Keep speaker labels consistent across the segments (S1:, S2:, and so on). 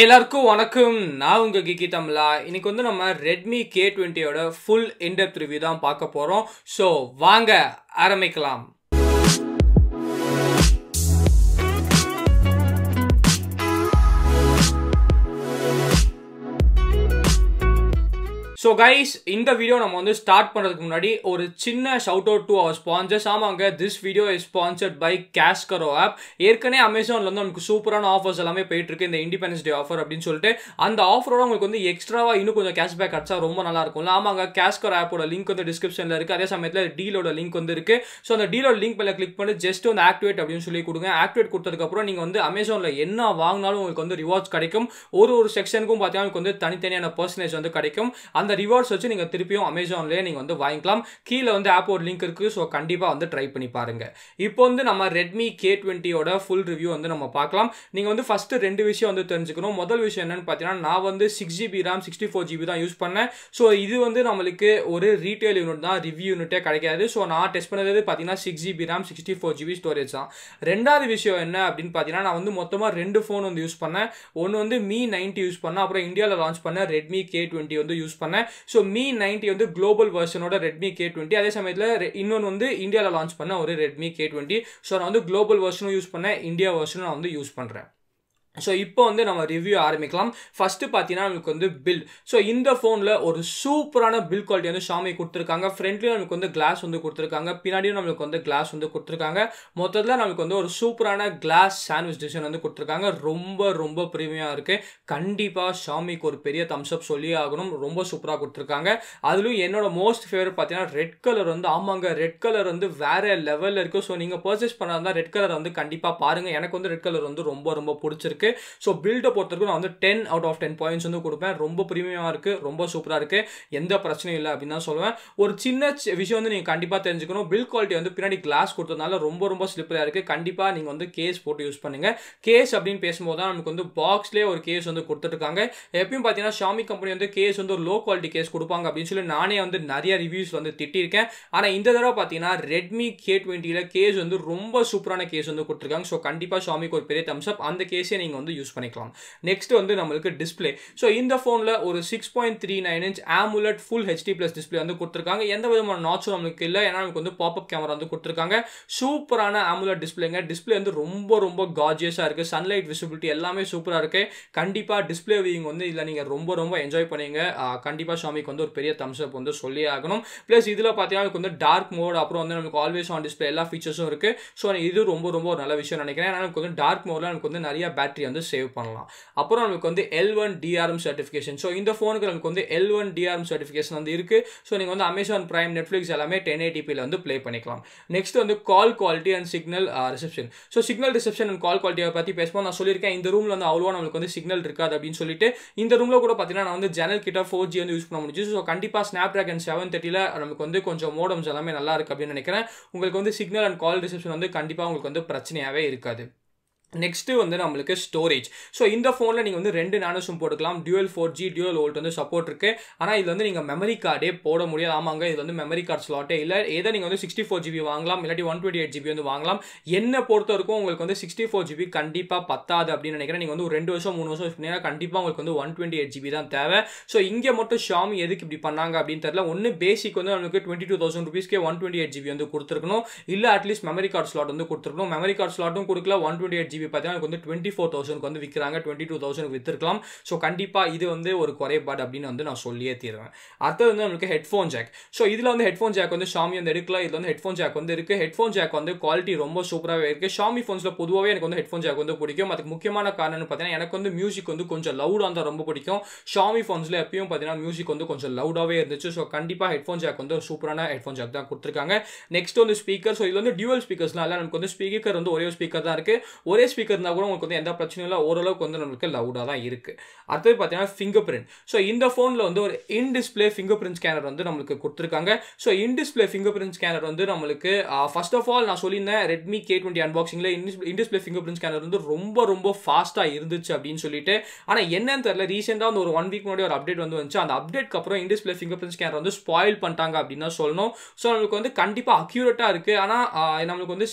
S1: எல்லாருக்கும் வணக்கம். நான் உங்கள் கிக்கி தமிழா. இன்னைக்கு வந்து நம்ம ரெட்மி கே டுவெண்ட்டியோட ஃபுல் இன்டெப்த் ரிவ்யூ தான் பார்க்க போகிறோம் ஸோ வாங்க ஆரம்பிக்கலாம். ஸோ கைஸ் இந்த வீடியோ நம்ம வந்து ஸ்டார்ட் பண்ணுறதுக்கு முன்னாடி ஒரு சின்ன shout out to our sponsors ஆமாங்க this video is sponsored by CashKaro app ஏற்கனவே அமேசானில் வந்து நமக்கு சூப்பரான ஆஃபர்ஸ் எல்லாமே போயிட்டு இருக்கு இந்த இண்டிபெண்டன்ஸ் டே ஆஃபர் அப்படின்னு சொல்லிட்டு அந்த ஆஃபரோட உங்களுக்கு வந்து எக்ஸ்ட்ராவாக இன்னும் கொஞ்சம் கேஷ்பேக் கிடச்சா ரொம்ப நல்லா இருக்கும்ல. ஆமாங்க கேஷ்கரோ ஆப்போட லிங்க் வந்து டிஸ்கிரிப்ஷனில் இருக்குது அதே சமயத்தில் டீலோட லிங்க் வந்து இருக்கு. ஸோ அந்த டீலோட லிங்க் மேலே கிளிக் பண்ணி ஜஸ்ட் வந்து ஆக்டிவேட் அப்படின்னு சொல்லி கொடுங்க. ஆக்டிவேட் கொடுத்ததுக்கப்புறம் நீங்கள் வந்து அமேசானில் என்ன வாங்கினாலும் உங்களுக்கு வந்து ரிவார்ட்ஸ் கிடைக்கும். ஒரு ஒரு செக்ஷனுக்கும் பார்த்தீங்கன்னா உங்களுக்கு வந்து தனித்தனியான பர்சன்டேஜ் வந்து கிடைக்கும். அந்த ரிவார்ட்ஸ் வச்சு நீங்கள் திருப்பியும் அமேசான்லேயே நீங்கள் வந்து வாங்கிக்கலாம். கீழே வந்து ஆப்போட லிங்க் இருக்குது ஸோ கண்டிப்பாக வந்து ட்ரை பண்ணி பாருங்கள் இப்போ வந்து நம்ம ரெட்மி கே டுவெண்ட்டியோட ஃபுல் ரிவ்யூ வந்து நம்ம பார்க்கலாம். நீங்கள் வந்து ஃபஸ்ட்டு ரெண்டு விஷயம் வந்து தெரிஞ்சுக்கணும். முதல் விஷயம் என்னென்னு பார்த்தீங்கன்னா நான் வந்து six GB RAM sixty four GB தான் யூஸ் பண்ணேன். ஸோ இது வந்து நம்மளுக்கு ஒரு ரீட்டைல் யூனிட் தான். ரிவ்யூ யூனிட்டே கிடைக்காது. ஸோ நான் டெஸ்ட் பண்ணது பார்த்தீங்கன்னா six GB RAM sixty four GB storage தான். ரெண்டாவது விஷயம் என்ன அப்படின்னு பார்த்தீங்கன்னா நான் வந்து மொத்தமாக ரெண்டு ஃபோன் வந்து யூஸ் பண்ணேன். ஒன்று வந்து மீ நைன்ட்டி யூஸ் பண்ணேன். அப்புறம் இந்தியாவில் லான்ச் பண்ண ரெட்மி கே டுவெண்ட்டி வந்து யூஸ் பண்ணேன். ஸோ மீ நைன்ட்டி வந்து குளோபல் வெர்ஷனோட ரெட்மி கே டுவெண்ட்டி அதே சமயத்தில் இன்னொன்று வந்து இந்தியாவில் லான்ச் பண்ண ஒரு ரெட்மி கே டுவெண்ட்டி ஸோ நான் வந்து குளோபல் வெர்ஷனும் யூஸ் பண்ணேன் இந்தியா வெர்ஷனும் நான் வந்து யூஸ் பண்ணுறேன் ஸோ இப்போ வந்து நம்ம ரிவ்யூ ஆரம்பிக்கலாம். ஃபஸ்ட்டு பார்த்தீங்கன்னா நமக்கு வந்து பில் ஸோ இந்த ஃபோனில் ஒரு சூப்பரான பில் குவாலிட்டி வந்து ஷாமி கொடுத்துருக்காங்க. ஃப்ரண்ட்லேயும் நமக்கு வந்து கிளாஸ் வந்து கொடுத்துருக்காங்க. பின்னாடியும் நம்மளுக்கு வந்து கிளாஸ் வந்து கொடுத்துருக்காங்க. மொத்தத்தில் நமக்கு வந்து ஒரு சூப்பரான கிளாஸ் சாண்ட்விச் டிசைன் வந்து கொடுத்துருக்காங்க. ரொம்ப ரொம்ப ப்ரீமியமாக இருக்குது கண்டிப்பாக ஷாமிக்கு ஒரு பெரிய தம்ஸ்அப் சொல்லி ஆகணும். ரொம்ப சூப்பராக கொடுத்துருக்காங்க. அதுலேயும் என்னோட மோஸ்ட் ஃபேவரட் பார்த்தீங்கன்னா ரெட் கலர் வந்து ஆமாங்க ரெட் கலர் வந்து வேறு லெவலில் இருக்குது ஸோ நீங்கள் பர்ச்சேஸ் பண்ணாதான் ரெட் கலர் வந்து கண்டிப்பாக பாருங்கள் எனக்கு வந்து ரெட் கலர் வந்து ரொம்ப ரொம்ப பிடிச்சிருக்கு. இருக்கு. ஸோ பில்டை பொறுத்தவரைக்கும் நான் வந்து ten out of ten points வந்து கொடுப்பேன். ரொம்ப ப்ரீமியமாக இருக்குது ரொம்ப சூப்பராக இருக்குது எந்த பிரச்சனையும் இல்லை அப்படின்னு தான் சொல்லுவேன். ஒரு சின்ன விஷயம் வந்து நீங்கள் கண்டிப்பாக தெரிஞ்சுக்கணும். பில் குவாலிட்டி வந்து பின்னாடி கிளாஸ் கொடுத்ததுனால ரொம்ப ரொம்ப ஸ்லிப்பராக இருக்குது கண்டிப்பாக நீங்கள் வந்து கேஸ் போட்டு யூஸ் பண்ணுங்கள் கேஸ் அப்படின்னு பேசும்போது தான் நமக்கு வந்து பாக்ஸ்லேயே ஒரு கேஸ் வந்து கொடுத்துட்ருக்காங்க. எப்பயும் பார்த்தீங்கன்னா ஷாமி கம்பெனி வந்து கேஸ் வந்து ஒரு லோ குவாலிட்டி கேஸ் கொடுப்பாங்க அப்படின்னு சொல்லி நானே வந்து நிறைய ரிவ்யூஸ் வந்து திட்டிருக்கேன். ஆனால் இந்த தடவை பார்த்தீங்கன்னா ரெட்மி கே டுவெண்ட்டியில் கேஸ் வந்து ரொம்ப சூப்பரான கேஸ் வந்து கொடுத்துருக்காங்க. ஸோ கண்டிப்பாக ஷாமிக்கு ஒரு பெரிய தம்ஸ்அப் அந்த கேஸே நீங்கள் வந்து யூஸ் பண்ணிக்கலாம். நெக்ஸ்ட் வந்து நம்மளுக்கு டிஸ்பிளே ஸோ இந்த ஃபோனில் ஒரு six point three nine inch AMOLED full HD plus display வந்து கொடுத்துருக்காங்க. எந்த விதமான நாச்சும் நம்மளுக்கு இல்லை. ஏன்னா நமக்கு வந்து பாப்அப் கேமரா வந்து கொடுத்துருக்காங்க. சூப்பரான ஆமுலட் டிஸ்பிளேங்க டிஸ்பிளே வந்து ரொம்ப ரொம்ப காஜியஸாக இருக்குது சன்லைட் விசிபிலிட்டி எல்லாமே சூப்பராக இருக்குது கண்டிப்பாக டிஸ்பிளே வியூங் வந்து இதில் நீங்கள் ரொம்ப ரொம்ப என்ஜாய் பண்ணுவீங்க கண்டிப்பாக ஷாமிக்கு வந்து ஒரு பெரிய தம்ஸ் அப் வந்து சொல்லி ஆகணும். ப்ளஸ் இதில் பார்த்தீங்கன்னா நமக்கு வந்து டார்க் மோட் அப்புறம் வந்து நமக்கு ஆல்வேஸ் ஆன் டிஸ்பிளே எல்லா ஃபீச்சர்ஸும் இருக்குது ஸோ இது ரொம்ப ரொம்ப ஒரு நல்ல விஷயம் நினைக்கிறேன். ஏன்னா நமக்கு வந்து டார்க் மோடில் நமக்கு வந்து நிறைய பேட்டரி வந்து சேவ் பண்ணலாம். அப்புறம் நமக்கு வந்து L one DRM certification so இந்த ஃபோனுக்கு நமக்கு வந்து எல் ஒன் டிஆர்எம் சர்டிஃபிகேஷன் வந்து இருக்குது ஸோ நீங்கள் வந்து அமேசான் ப்ரைம் நெட்ஃப்ளிக்ஸ் எல்லாமே டென் ஏடிபியில் வந்து ப்ளே பண்ணிக்கலாம். நெக்ஸ்ட் வந்து call quality and signal reception so signal reception and call குவாலிட்டியை பற்றி பேசும்போது நான் சொல்லியிருக்கேன். இந்த ரூமில் வந்து அவ்வளோவா நம்மளுக்கு வந்து சிக்னல் இருக்காது அப்படின்னு சொல்லிட்டு இந்த ரூமில் கூட பார்த்தீங்கன்னா நான் வந்து ஜெனல் கிட்ட ஃபோர் ஜி வந்து யூஸ் பண்ண முடிஞ்சு ஸோ கண்டிப்பாக ஸ்னாப் ட்ராகன் செவன் தேர்ட்டியில் நமக்கு வந்து கொஞ்சம் மோடம்ஸ் எல்லாமே நல்லா இருக்குது அப்படின்னு நினைக்கிறேன். உங்களுக்கு வந்து சிக்னல் அண்ட் கால் ரிசப்ஷன் வந்து கண்டிப்பாக உங்களுக்கு வந்து பிரச்சனையாகவே இருக்காது. நெக்ஸ்ட்டு வந்து நம்மளுக்கு ஸ்டோரேஜ் ஸோ இந்த ஃபோனில் நீங்கள் வந்து ரெண்டு நானோ சிம் போட்டுக்கலாம். Dual four G dual VoLTE வந்து சப்போர்ட் இருக்குது ஆனால் இது வந்து நீங்கள் மெமரி கார்டே போட முடியாது. ஆமாங்க இது வந்து மெமரி கார்டு ஸ்லாட்டே இல்லை. ஏதோ நீங்கள் வந்து சிக்ஸ்டி ஃபோர் ஜிபி வாங்கலாம். இல்லாட்டி ஒன் டுவெண்ட்டி எயிட் ஜிபி வந்து வாங்கலாம். என்ன பொறுத்த வரைக்கும் உங்களுக்கு வந்து சிக்ஸ்டி ஃபோர் ஜிபி கண்டிப்பாக பத்தாது அப்படின்னு நினைக்கிறேன். நீங்கள் வந்து ஒரு ரெண்டு வருஷம் மூணு வருஷம் யூஸ் பண்ணிங்கன்னா கண்டிப்பாக உங்களுக்கு வந்து ஒன் டுவெண்ட்டி எயிட் ஜிபி தான் தேவை. ஸோ இங்கே மட்டும் ஷாமி எதுக்கு இப்படி பண்ணாங்க அப்படின்னு தெரியல. ஒன்று பேசிக் வந்து நமக்கு டுவெண்ட்டி டூ தௌசண்ட் ருபீஸ்க்கே ஒன் டுவெண்ட்டி எயிட் ஜிபி வந்து கொடுத்துருக்கணும். இல்லை அட்லீஸ்ட் மெமரி கார்டு ஸ்லாட் வந்து கொடுத்துருக்கணும். மெமரி கார்டு ஸ்லாட்டும் கொடுக்கல. ஒன் டுவெண்ட்டி எயிட் ஜிபி பார்த்தீங்கன்னா வந்து டுவெண்ட்டி ஃபோர் தௌசண்ட்க்கு வந்து விற்கிறாங்க டுவெண்ட்டி டூ தௌசண்ட் விற்றுருக்கலாம் ஸோ கண்டிப்பாக இது வந்து ஒரு குறைபாடு அப்படின்னு வந்து நான் சொல்லியே தீர்வேன் அடுத்தது வந்து நம்மளுக்கு ஹெட்ஃபோன் ஜாக் ஸோ இதில் வந்து ஹெட்ஃபோன் ஜாக் வந்து ஷாமி வந்து எடுக்கலாம். இதில் வந்து ஹெட்ஃபோன் ஜாக் வந்து இருக்குது ஹெட்ஃபோன் ஜாக் வந்து குவாலிட்டி ரொம்ப சூப்பராகவே இருக்குது ஷாமி ஃபோன்ஸில் பொதுவாகவே எனக்கு வந்து ஹெட்ஃபோன் ஜாக் வந்து பிடிக்கும். அதுக்கு முக்கியமான காரணம்னு பார்த்தீங்கன்னா எனக்கு வந்து மியூசிக் வந்து கொஞ்சம் லவுடாக இருந்தால் ரொம்ப பிடிக்கும். ஷாமி ஃபோன்ஸில் எப்பயும் பார்த்தீங்கன்னா மியூசிக் வந்து கொஞ்சம் லவுடாகவே இருந்துச்சு. ஸோ கண்டிப்பாக ஹெட்ஃபோன் ஜாக் வந்து ஒரு சூப்பரான ஹெட்ஃபோன் ஜாக் தான் கொடுத்துருக்காங்க. நெக்ஸ்ட் வந்து ஸ்பீக்கர் ஸோ இது வந்து டியூவல் ஸ்பீக்கர்ஸ்லாம் இல்லை நமக்கு வந்து ஸ்பீக்கர் வந்து ஒரே ஸ்பீக்கர் தான் இருக்குது ஒரே ஸ்பீக்கர் இருந்தால் கூட உங்களுக்கு வந்து எந்த பிரச்சனையும் இல்லை. ஓரளவுக்கு வந்து நம்மளுக்கு லவுடாக தான் இருக்குது அடுத்தது பார்த்தீங்கன்னா ஃபிங்கர் பிரிண்ட் ஸோ இந்த ஃபோனில் வந்து ஒரு in display fingerprint scanner வந்து நம்மளுக்கு கொடுத்துருக்காங்க. So in display fingerprint scanner வந்து நம்மளுக்கு ஃபர்ஸ்ட் ஆஃப் ஆல் நான் சொல்லியிருந்தேன் ரெட்மி கே டுவெண்ட்டி அன்பாக்சிங்கில் in display fingerprint scanner வந்து ரொம்ப ரொம்ப ஃபாஸ்ட்டாக இருந்துச்சு அப்படின்னு சொல்லிட்டு. ஆனால் என்னன்னு தெரியல ரீசெண்டாக வந்து ஒரு ஒன் வீக் முன்னாடி ஒரு அப்டேட் வந்து வந்துச்சு. அந்த அப்டேட்க்கு அப்புறம் in display fingerprint scanner வந்து ஸ்பாயில் பண்ணிட்டாங்க அப்படின்னு தான் சொல்லணும். ஸோ நம்மளுக்கு வந்து கண்டிப்பாக அக்யூரேட்டாக இருக்குது ஆனால் நம்மளுக்கு வந்து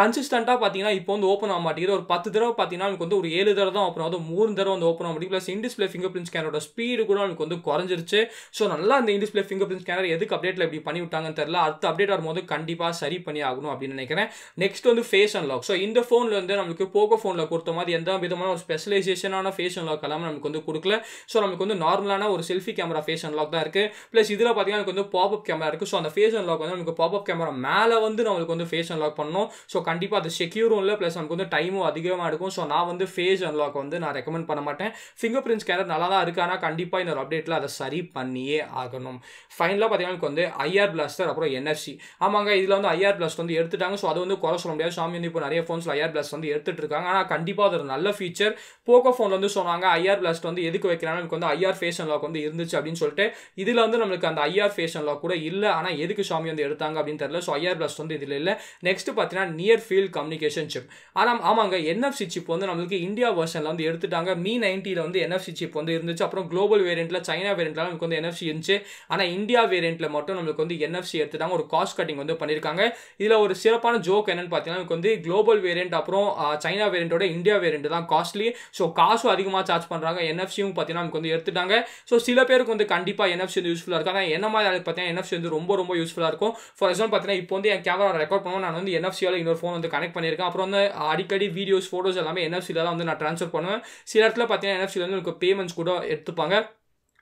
S1: கன்சிஸ்டண்ட்டாக பார்த்தீங்கன்னா இப்போ வந்து ஓப்பன் ஆக மாட்டேங்குது. பண்ணிக்கிற ஒரு பத்து தடவை பார்த்தீங்கன்னா நமக்கு வந்து ஒரு ஏழு தடவை தான் ஓப்பன் ஆகுது மூணு தடவை வந்து ஓப்பன் ஆக முடியும் ப்ளஸ் இன்டிஸ்பிளே ஃபிங்கர் பிரிண்ட் ஸ்கேனரோட ஸ்பீடு கூட நமக்கு வந்து குறைஞ்சிருச்சு. ஸோ நல்லா இந்த இன்டிஸ்பிளே ஃபிங்கர் பிரிண்ட் ஸ்கேனர் எதுக்கு அப்டேட்டில் இப்படி பண்ணி விட்டாங்கன்னு தெரியல. அடுத்த அப்டேட் வரும்போது கண்டிப்பாக சரி பண்ணி ஆகணும் அப்படின்னு நினைக்கிறேன். நெக்ஸ்ட் வந்து ஃபேஸ் அன்லாக் ஸோ இந்த ஃபோனில் வந்து நம்மளுக்கு போக்கோ ஃபோனில் கொடுத்த மாதிரி எந்த விதமான ஒரு ஸ்பெஷலைசேஷனான ஃபேஸ் அன்லாக் எல்லாமே நமக்கு வந்து கொடுக்கல. ஸோ நமக்கு வந்து நார்மலான ஒரு செல்ஃபி கேமரா ஃபேஸ் அன்லாக் தான் இருக்குது ப்ளஸ் இதில் பார்த்தீங்கன்னா எனக்கு வந்து பாப்அப் கேமரா இருக்குது ஸோ அந்த ஃபேஸ் அன்லாக் வந்து நமக்கு பாப்அப் கேமரா மேலே வந்து நம்மளுக்கு வந்து ஃபேஸ் அன்லாக் பண்ணணும். ஸோ கண்டிப்பாக அது செக்யூரும் இல்லை. ப்ளஸ் நமக்கு வந்து டைமும் அதிகமாக இருக்கும் ஸோ நான் வந்து ஃபேஸ் அன்லாக் வந்து நான் ரெக்கமெண்ட் பண்ண மாட்டேன். ஃபிங்கர் பிரிண்ட் ஸ்கேனர் நல்லா தான் இருக்குது ஆனால் கண்டிப்பாக இந்த அப்டேட்டில் அதை சரி பண்ணியே ஆகணும். ஃபைனலாக பார்த்தீங்கன்னா வந்து ஐஆர் பிளாஸ்டர் அப்புறம் என்எஃப்சி ஆமாங்க இதில் வந்து ஐஆர் பிளாஸ்ட் வந்து எடுத்துட்டாங்க. ஸோ அது வந்து குறை சொல்ல முடியாது. சாமி வந்து இப்போ நிறைய ஃபோன்ஸில் ஐஆர் பிளாஸ்ட் வந்து எடுத்துட்டு இருக்காங்க. ஆனால் கண்டிப்பாக அது ஒரு நல்ல ஃபீச்சர் போக்கோ ஃபோனில் வந்து சொன்னாங்க ஐஆர் பிளாஸ்ட் வந்து எதுக்கு வைக்கிறாங்க? எனக்கு வந்து ஐஆர் ஃபேஸ் அன்லாக் வந்து இருந்துச்சு அப்படின்னு சொல்லிட்டு. இதில் வந்து நம்மளுக்கு அந்த ஐஆர் ஃபேஸ் அன்லாக் கூட இல்லை. ஆனால் எதுக்கு சாமி வந்து எடுத்தாங்க அப்படின்னு தெரியல. ஸோ ஐஆர் பிளாஸ்ட் வந்து இதில் இல்லை. நெக்ஸ்ட் பார்த்தீங்கன்னா நியர் ஃபீல்ட் கம்யூனிகேஷன் சிப் ஆனால் ஆமாங்க என்எஃப்சி சிப் வந்து நம்மளுக்கு இந்தியா வெர்ஷனில் வந்து எடுத்துட்டாங்க. மீ நைன்ட்டியில் வந்து என்எஃப்சி சிப் வந்து இருந்துச்சு. அப்புறம் குளோபல் வேரியண்ட்டில் சைனா வேரியண்ட்ல நமக்கு வந்து என்எஃப்சி இருந்துச்சு. ஆனால் இந்தியா வேரியண்ட்டில் மட்டும் நம்மளுக்கு வந்து என்எஃப்சி எடுத்துட்டாங்க. ஒரு காஸ்ட் கட்டிங் வந்து பண்ணியிருக்காங்க இதில் ஒரு சிறப்பான ஜோக் என்னன்னு பார்த்தீங்கன்னா நமக்கு வந்து குளோபல் வேரியண்ட் அப்புறம் சைனா வேரியண்ட்டோட இந்தியா வேரியண்ட் தான் காஸ்ட்லி ஸோ காசும் அதிகமாக சார்ஜ் பண்ணுறாங்க என்எஃப்சியும் பார்த்தீங்கன்னா நமக்கு வந்து எடுத்துட்டாங்க. ஸோ சில பேருக்கு வந்து கண்டிப்பாக என்எஃப்சி வந்து யூஸ்ஃபுல்லாக இருக்கும். ஆனால் என்ன மாதிரி பார்த்தீங்கன்னா என்எஃப்சி வந்து ரொம்ப ரொம்ப யூஸ்ஃபுல்லாக இருக்கும். ஃபார் எக்ஸாம்பிள் பார்த்தீங்கன்னா இப்போ வந்து என் கேமரா ரெக்கார்ட் பண்ணுவோம் நான் வந்து என்எஃப்சியால் இன்னொரு ஃபோன் வந்து கனெக்ட் பண்ணியிருக்கேன். அப்புறம் வந்து அடிக்கடி வீடியோஸ் ஃபோட்டோஸ் எல்லாமே என்எஃப்சியில் தான் வந்து நான் ட்ரான்ஸ்ஃபர் பண்ணுவேன். சில இடத்துல பார்த்தீங்கன்னா என்எஃப்சியில் வந்து எனக்கு பேமெண்ட்ஸ் கூட எடுத்துப்பாங்க.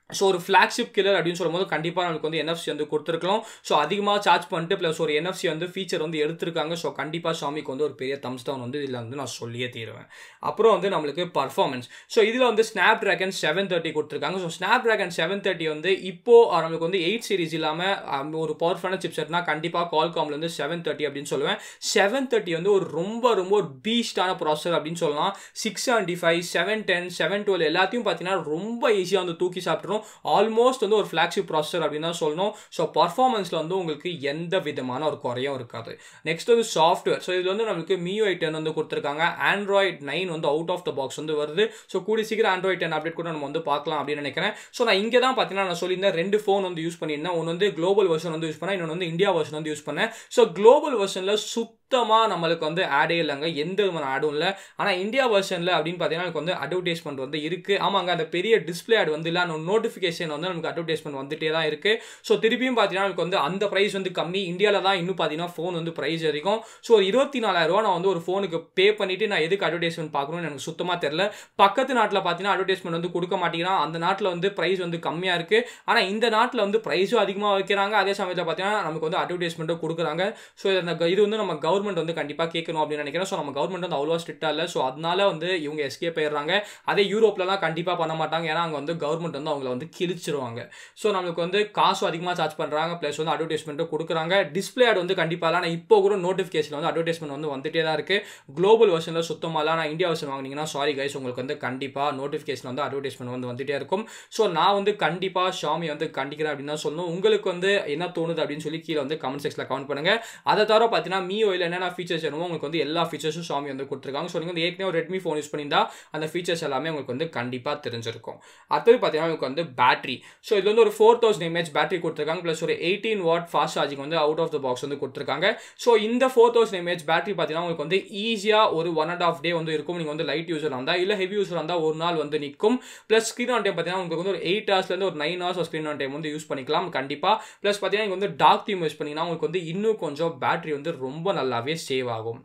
S1: ஸோ ஒரு ஃப்ளாக்ஷிப் கில்லர் அப்படின்னு சொல்லும்போது கண்டிப்பாக நமக்கு வந்து என்எஃப்சி வந்து கொடுத்துருக்கலாம். ஸோ அதிகமாக சார்ஜ் பண்ணிட்டு ப்ளஸ் ஒரு என்எஃப்சி வந்து ஃபீச்சர் வந்து எடுத்திருக்காங்க. ஸோ கண்டிப்பாக ஷாமிக்கு வந்து ஒரு பெரிய தம்ஸ் டவுன் வந்து இதில் வந்து நான் சொல்லியே தீருவேன். அப்புறம் வந்து நம்மளுக்கு பர்ஃபார்மன்ஸ் ஸோ இதில் வந்து ஸ்னாப் ட்ராகன் செவன் தேர்ட்டி கொடுத்துருக்காங்க. So Snapdragon seven thirty வந்து இப்போது நம்மளுக்கு வந்து எயிட் சீரிஸ் இல்லாமல் ஒரு பவர்ஃபுல்லான சிப்செட்னா கண்டிப்பாக கால்காம்ல வந்து செவன் தேர்ட்டி அப்படின்னு சொல்லுவேன். செவன் தேர்ட்டி வந்து ஒரு ரொம்ப ரொம்ப ஒரு பீஸ்டான ப்ராசஸர் அப்படின்னு சொல்லலாம். Six seventy five seven ten seven twelve எல்லாத்தையும் பார்த்தீங்கன்னா ரொம்ப ஈஸியாக வந்து தூக்கி சாப்பிட்றோம் ஆல்மோஸ்ட் வந்து ஒரு ஃப்ளாக்ஷிப் ப்ராசஸர் அப்படின்னு தான் சொல்லணும். ஸோ பர்ஃபார்மன்ஸில் வந்து உங்களுக்கு எந்த விதமான ஒரு குறையும் இருக்காது. நெக்ஸ்ட் வந்து சாஃப்ட்வேர் ஸோ இது வந்து நம்மளுக்கு மியூ டென் வந்து கொடுத்துருக்காங்க. ஆண்ட்ராய்ட் நைன் வந்து அவுட் ஆஃப் த பாக்ஸ் வந்து வருது. ஸோ கூடி சீக்கிரம் ஆண்ட்ராய்ட் டென் அப்டேட் கூட நம்ம வந்து பார்க்கலாம் அப்படின்னு நினைக்கிறேன். ஸோ நான் இங்கே தான் பார்த்தீங்கன்னா நான் சொல்லியிருந்தேன் ரெண்டு ஃபோன் வந்து யூஸ் பண்ணியிருந்தேன். ஒன்று வந்து குளோபல் வெர்ஷன் வந்து யூஸ் பண்ணேன். இன்னொன்று வந்து இந்தியா வெர்ஷன் வந்து யூஸ் பண்ணேன். ஸோ குளோபல் வெர்ஷனில் சூப்பர் சுத்தமாக நம்மளுக்கு வந்து ஆடே இல்லைங்க. எந்த விதமான ஆடும் இல்லை. ஆனால் இந்தியா வெர்ஷனில் அப்படின்னு பார்த்தீங்கன்னா எனக்கு வந்து அட்வர்டைஸ்மெண்ட் வந்து இருக்குது ஆமாங்க அந்த பெரிய டிஸ்பிளே ஆட் வந்து இல்லை நோட்டிஃபிகேஷன் வந்து நமக்கு அட்வர்டைஸ்மெண்ட் வந்துட்டே தான் இருக்குது ஸோ திருப்பியும் பார்த்தீங்கன்னா எனக்கு வந்து அந்த ப்ரைஸ் வந்து கம்மி. இந்தியாவில் தான் இன்னும் பார்த்தீங்கன்னா ஃபோன் வந்து ப்ரைஸ் அதிகம். ஸோ ஒரு இருபத்தி நாலாயிரரூவா நான் வந்து ஒரு ஃபோனுக்கு பே பண்ணிவிட்டு நான் எதுக்கு அட்வர்டைஸ்மெண்ட் பார்க்கணும்னு எனக்கு சுத்தமாக தெரில பக்கத்து நாட்டில் பார்த்தீங்கன்னா அட்வர்டைஸ்மெண்ட் வந்து கொடுக்க மாட்டேங்கிறான் அந்த நாட்டில் வந்து ப்ரைஸ் வந்து கம்மியாக இருக்குது ஆனால் இந்த நாட்டில் வந்து ப்ரைஸும் அதிகமாக வைக்கிறாங்க. அதே சமயத்தில் பார்த்தீங்கன்னா நமக்கு வந்து அட்வர்டைஸ்மெண்ட்டும் கொடுக்குறாங்க. ஸோ இந்த இது வந்து நம்ம கவர்மெண்ட் கவர்மெண்ட் வந்து கண்டிப்பாக கேட்கணும் அப்படின்னு நினைக்கிறேன். ஸோ நம்ம கவர்மெண்ட் வந்து அவ்வளோ ஸ்ட்ரிக்டாக இல்லை. ஸோ அதனால வந்து இவங்க எஸ்கேப் ஆயிடுறாங்க. அதே யூரோப்லலாம் கண்டிப்பாக பண்ண மாட்டாங்க. ஏன்னா அங்கே வந்து கவர்மெண்ட் வந்து அவங்கள வந்து கிழிச்சிருவாங்க. ஸோ நம்மளுக்கு வந்து காசு அதிகமாக சார்ஜ் பண்ணுறாங்க ப்ளஸ் வந்து அட்வர்டைஸ்மெண்ட்டும் கொடுக்குறாங்க. டிஸ்பிளே ஆட் வந்து கண்டிப்பாக இல்லை. ஆனால் இப்போ கூட நோட்டிஃபிகேஷன் வந்து அட்வர்டைஸ்மெண்ட் வந்து வந்துட்டே தான் இருக்குது குளோபல் வெர்ஷனில் சுத்தமாக இல்லை. ஆனால் இந்தியா வெர்ஷன் வாங்கினீங்கன்னா சாரி கைஸ் உங்களுக்கு வந்து கண்டிப்பாக நோட்டிஃபிகேஷன் வந்து அட்வர்டைஸ்மெண்ட் வந்து வந்துட்டே இருக்கும். ஸோ நான் வந்து கண்டிப்பாக ஷாமி வந்து கண்டிக்கிறேன் அப்படின்னு தான் சொல்லணும். உங்களுக்கு வந்து என்ன தோணுது அப்படின்னு சொல்லி கீழே வந்து கமெண்ட் செக்ஷனில் கமெண்ட் பண்ணுங்கள் அதை தவிர பார்த்தீங்கன்னா என்னென்ன ஃபீச்சர்ஸ் வேணுமோ உங்களுக்கு வந்து எல்லா ஃபீச்சர்ஸும் ஷாமி வந்து கொடுத்துருக்காங்க. ஸோ நீங்கள் வந்து ஏற்கனவே ஒரு ரெட்மி ஃபோன் யூஸ் பண்ணியிருந்தா அந்த ஃபீச்சர்ஸ் எல்லாமே உங்களுக்கு வந்து கண்டிப்பாக தெரிஞ்சிருக்கும். அடுத்தது பார்த்தீங்கன்னா உங்களுக்கு வந்து பேட்டரி ஸோ இது வந்து ஒரு ஃபோர் தௌசண்ட் எம்ஏஹெச் பேட்டரி கொடுத்துருக்காங்க. ப்ளஸ் ஒரு எயிட்டீன் வாட் ஃபாஸ்ட் சார்ஜிங் வந்து அவுட் ஆஃப் த பாக்ஸ் வந்து கொடுத்துருக்காங்க. ஸோ இந்த ஃபோர் தௌசண்ட் எம்ஏஹெச் பேட்டரி பார்த்தீங்கன்னா உங்களுக்கு வந்து ஈஸியாக ஒரு ஒன் அண்ட் ஆஃப் டே வந்து இருக்கும். நீங்கள் வந்து லைட் யூஸர் இருந்தால் இல்லை ஹெவி யூஸர் இருந்தால் ஒரு நாள் வந்து நிற்கும். ப்ளஸ் ஸ்க்ரீன் ஆன் டைம் பார்த்தீங்கன்னா உங்களுக்கு வந்து ஒரு எயிட் ஹவர்ஸ்லேருந்து ஒரு nine hours screen on time வந்து யூஸ் பண்ணிக்கலாம். கண்டிப்பாக ப்ளஸ் பார்த்தீங்கன்னா நீங்கள் வந்து டார்க் தீம் யூஸ் பண்ணிங்கன்னா உங்களுக்கு வந்து இன்னும் கொஞ்சம் பேட்டரி வந்து ரொம்ப நல்லா சேவ் ஆகும்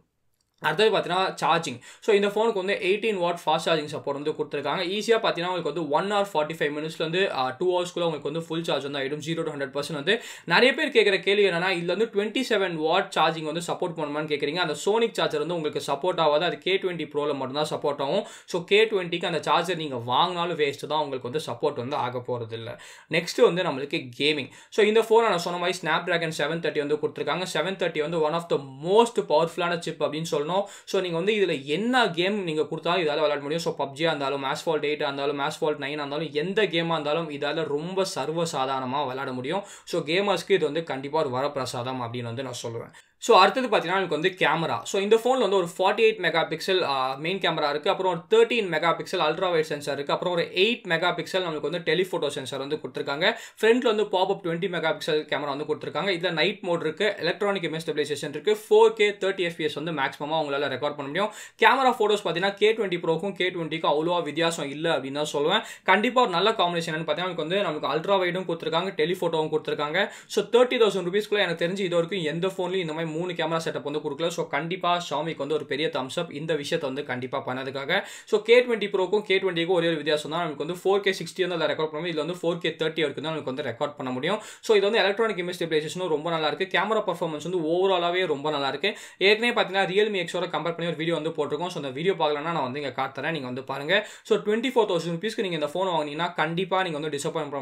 S1: அடுத்தது பார்த்தீங்கன்னா சார்ஜிங் ஸோ இந்த ஃபோனுக்கு வந்து eighteen watt fast charging support வந்து கொடுத்துருக்காங்க. ஈஸியாக பார்த்தீங்கன்னா உங்களுக்கு வந்து ஒன் ஹவர் ஃபார்ட்டி ஃபைவ் மினிட்ஸ்லேருந்து டூ ஹவர்ஸ்க்குள்ள உங்களுக்கு வந்து ஃபுல் சார்ஜ் வந்து ஆகிடும் ஜீரோ டு ஹண்ட்ரட் பர்சன்ட் வந்து நிறைய பேர் கேட்குற கேள்வி என்னன்னா இதில் வந்து டுவெண்ட்டி செவன் வாட் சார்ஜிங் வந்து சப்போர்ட் பண்ணுமான்னு கேட்குறீங்க அந்த சோனிக் சார்ஜர் வந்து உங்களுக்கு சப்போர்ட் ஆகாது. அது கே டுவெண்ட்டி ப்ரோவில் மட்டும்தான் சப்போர்ட் ஆகும். ஸோ கே டுவெண்ட்டிக்கு அந்த சார்ஜர் நீங்கள் வாங்கினாலும் வேஸ்ட்டு தான் உங்களுக்கு வந்து சப்போர்ட் வந்து ஆக போகிறது இல்லை. நெக்ஸ்ட் வந்து நம்மளுக்கு கேமிங் ஸோ இந்த ஃபோனை நான் சொன்ன மாதிரி ஸ்னாப் ட்ராகன் செவன் தேர்ட்டி வந்து கொடுத்துருக்காங்க. செவன் தேர்ட்டி வந்து ஒன் ஆஃப் த மோஸ்ட் பவர்ஃபுல்லான சிப் அப்படின்னு சொல்லணும். ஸோ நீங்கள் வந்து இதில் என்ன கேம் நீங்கள் கொடுத்தாலும் இதால் விளையாட முடியும். ஸோ பப்ஜியாக இருந்தாலும் மேஸ்ஃபால்ட் எயிட் இருந்தாலும் மேஸ்ஃபால்ட் நைன் இருந்தாலும் எந்த கேமாக இருந்தாலும் இதால் ரொம்ப சர்வ சாதாரணமாக விளையாட முடியும். ஸோ கேமர்ஸ்க்கு இது வந்து கண்டிப்பாக ஒரு வரப்பிரசாதம் அப்படின்னு வந்து நான் சொல்லுவேன். ஸோ அடுத்தது பார்த்தீங்கன்னா எனக்கு வந்து கேமரா ஸோ இந்த ஃபோனில் வந்து ஒரு forty eight megapixel main camera இருக்குது அப்புறம் ஒரு thirteen megapixel ultra wide sensor இருக்குது அப்புறம் ஒரு எயிட் மெகா பிக்சல் நம்மளுக்கு வந்து டெலிஃபோட்டோ சென்சார் வந்து கொடுத்துருக்காங்க. ஃப்ரண்ட்டில் வந்து pop up twenty megapixel camera வந்து கொடுத்துருக்காங்க. இதில் நைட் மோட் இருக்குது எலக்ட்ரானிக் இமேஜ் ஸ்டெபிலைசேஷன் இருக்குது ஃபோர் கே தேர்ட்டி எஃபிஎஸ் வந்து மேக்ஸிமமாக உங்களால் ரெக்கார்ட் பண்ண முடியும். கேமரா ஃபோட்டோஸ் பார்த்தீங்கன்னா கே டுவெண்ட்டி ப்ரோக்கும் கே டுவெண்ட்டிக்கும் அவ்வளோவா வித்தியாசம் இல்லை அப்படின்னு தான் சொல்லுவேன். கண்டிப்பாக ஒரு நல்ல காம்பினேஷன் பார்த்தீங்கன்னா நமக்கு வந்து நமக்கு அல்ட்ரா வைடும் கொடுத்துருக்காங்க டெலிஃபோட்டோவும் கொடுத்துருக்காங்க. ஸோ தேர்ட்டி தௌசண்ட் ருபீஸ்க்குள்ளே எனக்கு தெரிஞ்சு இது வரைக்கும் எந்த ஃபோன்லையும் இந்த மாதிரி மூணு கேமரா செட்டப் வந்து கொடுக்கல. ஸோ கண்டிப்பாக ஷாமிக்கு வந்து ஒரு பெரிய தம்ஸ்அப் இந்த விஷயத்தை வந்து கண்டிப்பாக பண்ணதுக்காக. ஸோ கே டுவெண்ட்டி ப்ரோக்கும் கே டுவெண்ட்டிக்கும் ஒரே ஒரு வித்தியாசம் தான். நமக்கு வந்து ஃபோர் கே சிக்ஸ்டி வந்து அதில் ரெக்கார்ட் பண்ணுவோம் இதில் வந்து ஃபோர் கே தேர்ட்டி வரைக்கும் தான் நமக்கு வந்து ரெக்கார்ட் பண்ண முடியும். ஸோ இது வந்து எலக்ட்ரானிக் இமேஜ் ஸ்டெபிலைசேஷனும் ரொம்ப நல்லா இருக்குது கேமரா பர்ஃபார்மன்ஸ் வந்து ஓவராலாகவே ரொம்ப நல்லா இருக்குது ஏற்கனவே பார்த்தீங்கன்னா ரியல்மி எக்ஸோட கம்பேர் பண்ணி ஒரு வீடியோ வந்து போட்டிருக்கோம். ஸோ அந்த வீடியோ பார்க்கலன்னா நான் வந்து இங்கே காட்டுறேன். நீங்கள் வந்து பாருங்க. ஸோ டுவெண்ட்டி ஃபோர் தௌசண்ட் ருபீஸ்க்கு நீங்கள் இந்த ஃபோன் வாங்கினீங்கன்னா கண்டிப்பாக நீங்கள் வந்து டிசப்பாயின்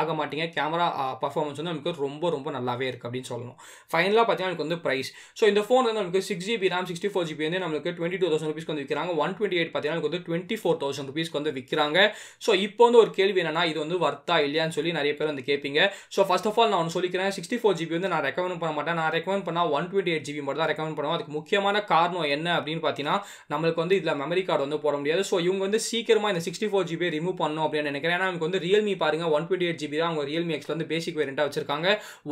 S1: ஆக மாட்டீங்க. கேமரா பர்ஃபார்மன்ஸ் வந்து நமக்கு ரொம்ப ரொம்ப நல்லாவே இருக்குது அப்படின்னு சொல்லணும். ஃபைனலாக பார்த்தீங்கன்னா எனக்கு வந்து ப்ரைஸ் ஸோ இந்த ஃபோன் வந்து நமக்கு six GB RAM sixty four GB வந்து நமக்கு டுவெண்ட்டி டூ தௌசண்ட் ருபீஸ்க்கு வந்து விற்கிறாங்க ஒன் டுவெண்ட்டி எயிட் பார்த்தீங்கன்னா வந்து டுவெண்ட்டி ஃபோர் தௌசண்ட் ருபீஸ்க்கு வந்து விற்கிறாங்க ஸோ இப்போ வந்து ஒரு கேள்வி என்னன்னா இது வந்து வர்த்தா இல்லையான்னு சொல்லி நிறைய பேர் வந்து கேட்பீங்க ஸோ ஃபர்ஸ்ட் ஆஃப் ஆல் நான் ஒன்று சொல்லிக்கிறேன். சிக்ஸ்டி ஃபோர் ஜிபி வந்து நான் ரெக்கமெண்ட் பண்ண மாட்டேன். நான் ரெக்கமெண்ட் பண்ணால் ஒன் டுவெண்ட்டி எயிட் ஜிபி மட்டும் தான் ரெக்கமெண்ட் பண்ணுவோம் அதுக்கு முக்கியமான காரணம் என்ன அப்படின்னு பார்த்தீங்கன்னா நம்மளுக்கு வந்து இதில் மெமரி கார்டு வந்து போட முடியாது. ஸோ இவங்க வந்து சீக்கிரமாக இந்த சிக்ஸ்டி ஃபோர் ஜிபி ரிமூவ் பண்ணணும் அப்படின்னு நினைக்கிறேன். ஏன்னா நமக்கு வந்து ரியல்மி பாருங்க ஒன் டுவெண்ட்டி எயிட் ஜிபி தான் அவங்க ரியல்மி எக்ஸ் வந்து பேசிக் வேரியண்டாக வச்சிருக்காங்க.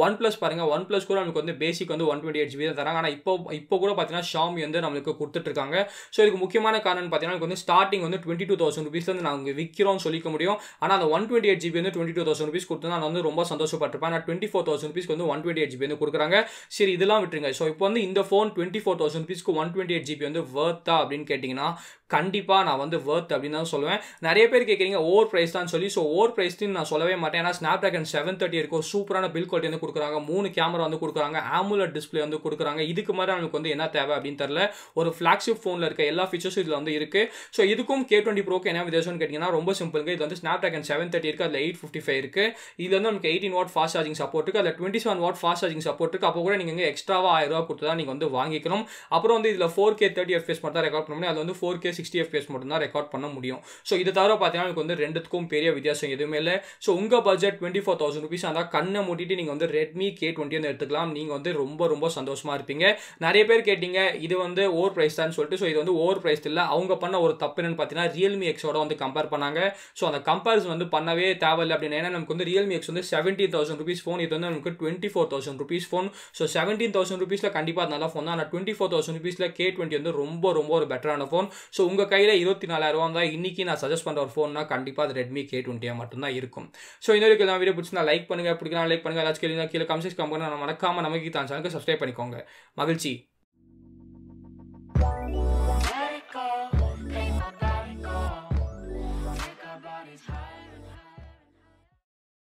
S1: ஒன் ப்ளஸ் பாருங்க ஒன் ப்ளஸ் கூட நமக்கு வந்து பேசிக் வந்து ஒன் டுவெண்ட்டி எயிட் ஜிபி தான் தராங்க. ஆனால் இப்போ இப்போ கூட பார்த்தீங்கன்னா ஷாமி வந்து நம்மளுக்கு கொடுத்துட்டு இருக்காங்க ஸோ இதுக்கு முக்கியமான காரணம் பார்த்தீங்கன்னா எனக்கு வந்து ஸ்டார்டிங் வந்து டுவெண்ட்டி டூ தௌசண்ட் ருபீஸ் வந்து நாங்கள் விற்கிறோம் சொல்லிக்க முடியும். ஆனால் அந்த ஒன் டுவெண்ட்டி எயிட் ஜிபி வந்து டுவெண்ட்டி டூ தௌசண்ட் ருபீஸ் கொடுத்து நான் வந்து ரொம்ப சந்தோஷப்பட்டிருப்பேன். ஆனால் டுவெண்ட்டி ஃபோர் தௌசண்ட் ருபீஸ்க்கு வந்து ஒன் டுவெண்ட்டி எயிட் ஜிபி வந்து கொடுக்குறாங்க. சரி இதெல்லாம் விட்டுருங்க. ஸோ இப்போ வந்து இந்த ஃபோன் டுவெண்ட்டி ஃபோர் தௌசண்ட் ருபீஸ்க்கு ஒன் டுவெண்ட்டி எயிட் ஜிபி வந்து வேர்த்தா அப்படின்னு கேட்டிங்கன்னா கண்டிப்பாக நான் வந்து ஒர்த் அப்படின்னு தான் சொல்லுவேன். நிறைய பேர் கேட்குறீங்க ஓவர் ப்ரைஸ் தான் சொல்லி. ஸோ ஓவர் ப்ரைஸ்னு நான் சொல்லவே மாட்டேன். ஏன்னா ஸ்னாப் ட்ராகன் செவன் தேர்ட்டி இருக்கும் சூப்பரான பில் குவாலிட்டி வந்து கொடுக்குறாங்க. மூணு கேமரா வந்து கொடுக்குறாங்க. ஆமுலட் டிஸ்பிளே வந்து கொடுக்குறாங்க. இதுக்கு மாதிரி நமக்கு வந்து என்ன தேவை அப்படின்னு தெரில ஒரு ஃப்ளாக்ஷிப் ஃபோனில் இருக்க எல்லா ஃபீச்சர்ஸும் இதில் வந்து இருக்குது ஸோ இதுக்கும் கே டுவெண்ட்டி ப்ரோக்கு என்ன வித்தியாசம்னு கேட்டிங்கன்னா ரொம்ப சிம்பிளுங்க இது வந்து ஸ்னாப் ட்ராகன் செவன் தேர்ட்டி இருக்குது அதில் எயிட் ஃபிஃப்டி ஃபைவ் இருக்குது இதில் வந்து நமக்கு eighteen watt fast charging support இருக்குது அதில் twenty seven watt fast charging support இருக்குது அப்போ கூட நீங்கள் எக்ஸ்ட்ராவாக ஆயிரம் ரூபா கொடுத்து தான் நீங்கள் வந்து வாங்கிக்கணும். அப்புறம் வந்து இதில் ஃபோர் கே தேர்ட்டி எஃப்எஸ் மட்டும் தான் ரெக்கார்ட் பண்ண முடியும். அது வந்து ஃபோர் கே சிக்ஸ்டி எஃப்எஸ் மட்டும் தான் ரெக்கார்ட் பண்ண முடியும். ஸோ இதை தவிர பார்த்தீங்கன்னா எனக்கு வந்து ரெண்டுத்துக்கும் பெரிய வித்தியாசம் எதுவுமே இல்லை. ஸோ உங்கள் budget twenty four thousand rupees அந்த கண்ணை மூட்டிட்டு நீங்கள் வந்து ரெட்மி கே டுவெண்ட்டி வந்து எடுத்துக்கலாம். நீங்கள் வந்து ரொம்ப ரொம்ப சந்தோஷம் இருப்பீங்க. நிறைய பேர் கேட்டீங்க இது வந்து ஓவர் ப்ரைஸ் தான் சொல்லிட்டு. ஸோ இது வந்து ஓவர் ப்ரைஸ் இல்லை. அவங்க பண்ண ஒரு தப்பு என்னன்னு பார்த்தீங்கன்னா ரியல்மி எக்ஸோட வந்து கம்பேர் பண்ணாங்க. ஸோ அந்த கம்பேரிசன் வந்து பண்ணவே தேவையில்லை அப்படின்னு. ஏன்னா நமக்கு வந்து ரியல்மி எக்ஸ் வந்து செவன்டீன் தௌசண்ட் ருபீஸ் ஃபோன் இது வந்து நமக்கு twenty four thousand rupees phone so seventeen thousand ருபீஸில் கண்டிப்பாக நல்ல ஃபோன் தான். ஆனால் டுவெண்ட்டி ஃபோர் தௌசண்ட் ருபீஸில் கே டுவெண்ட்டி வந்து ரொம்ப ரொம்ப ஒரு பெட்டரான ஃபோன் ஸோ உங்கள் கையில் இருபத்தி நாலாயிரம் இருந்தால் தான் இன்னைக்கு நான் சஜஸ்ட் பண்ணுற ஒரு ஃபோன்னா கண்டிப்பாக அது ரெட்மி கே டுவெண்ட்டியாக மட்டும்தான் இருக்கும். ஸோ இந்த வரைக்கும் நான் வீடியோ பிடிச்சிருந்தா லைக் பண்ணுங்க. பிடிக்கலாம் லைக் பண்ணுங்க. ஏதாச்சும் கேள்வி கீழே கமெண்ட்ஸ் கம்பெனி மறக்காம நமக்கு தான் சேனலுக்கு சப்ஸ்கிரைப் பண்ணிக்கோங்க. மகிழ்ச்சி.